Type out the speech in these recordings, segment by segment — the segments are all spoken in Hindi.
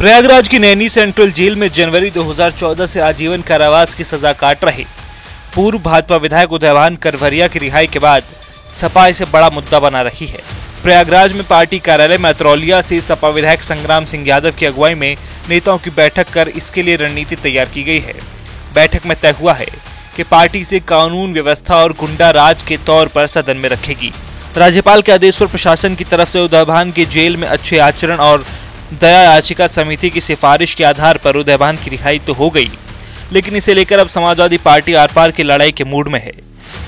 प्रयागराज की नैनी सेंट्रल जेल में जनवरी 2014 से आजीवन कारावास की सजा काट रहे। पूर्व भाजपा विधायक उदयवान करभरिया की रिहाई के बाद सपा इसे बड़ा मुद्दा बना रही है। प्रयागराज में पार्टी कार्यालय में अतरौलिया से सपा विधायक संग्राम सिंह यादव की अगुवाई में नेताओं की बैठक कर इसके लिए रणनीति तैयार की गई है। बैठक में तय हुआ है कि पार्टी से कानून व्यवस्था और गुंडा राज के तौर पर सदन में रखेगी। राज्यपाल के आदेश पर प्रशासन की तरफ़ से उदयभान के जेल में अच्छे आचरण और दया याचिका समिति की सिफारिश के आधार पर उदयभान की रिहाई तो हो गई, लेकिन इसे लेकर अब समाजवादी पार्टी आर पार की लड़ाई के मूड में है।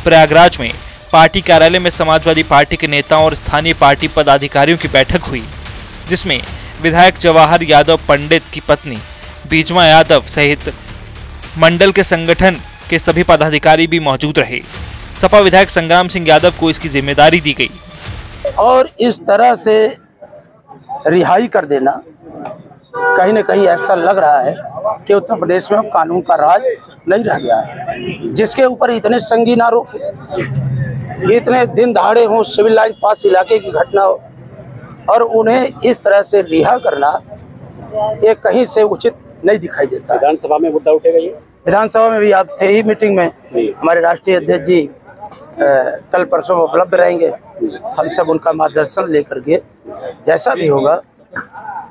प्रयागराज में पार्टी कार्यालय में समाजवादी पार्टी के नेताओं और स्थानीय पार्टी पदाधिकारियों की बैठक हुई, जिसमें विधायक जवाहर यादव पंडित की पत्नी बीजमा यादव सहित मंडल के संगठन के सभी पदाधिकारी भी मौजूद रहे। सपा विधायक संग्राम सिंह यादव को इसकी ज़िम्मेदारी दी गई। और इस तरह से रिहाई कर देना। कहीं ना कहीं ऐसा लग रहा है कि उत्तर प्रदेश में कानून का राज नहीं रह गया है जिसके ऊपर इतने संगीन आरोप इतने दिन दहाड़े हों सिविल लाइन पास इलाके की घटना हो और उन्हें इस तरह से रिहा करना ये कहीं से उचित नहीं दिखाई देता। विधानसभा में मुद्दा उठेगा ये? विधानसभा में भी आप थे ही मीटिंग में। हमारे राष्ट्रीय अध्यक्ष जी कल परसों उपलब्ध रहेंगे। हम सब उनका मार्गदर्शन लेकर के जैसा भी होगा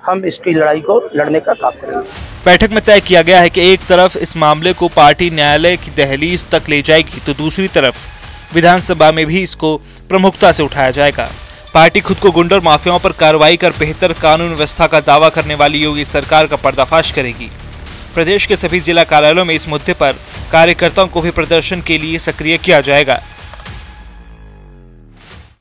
हम इसकी लड़ाई को लड़ने का काम करेंगे। बैठक में तय किया गया है कि एक तरफ़ इस मामले को पार्टी न्यायालय की दहलीज तक ले जाएगी तो दूसरी तरफ़ विधानसभा में भी इसको प्रमुखता से उठाया जाएगा। पार्टी खुद को गुंडर माफियाओं पर कार्रवाई कर बेहतर कानून व्यवस्था का दावा करने वाली योगी सरकार का पर्दाफाश करेगी। प्रदेश के सभी जिला कार्यालयों में इस मुद्दे पर कार्यकर्ताओं को भी प्रदर्शन के लिए सक्रिय किया जाएगा।